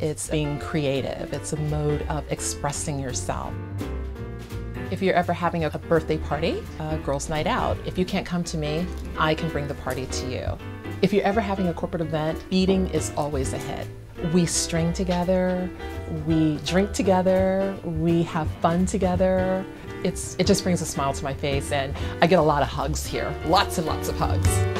It's being creative. It's a mode of expressing yourself. If you're ever having a birthday party, a girls' night out, if you can't come to me, I can bring the party to you. If you're ever having a corporate event, beading is always a hit. We string together, we drink together, we have fun together. It's, it just brings a smile to my face and I get a lot of hugs here, lots and lots of hugs.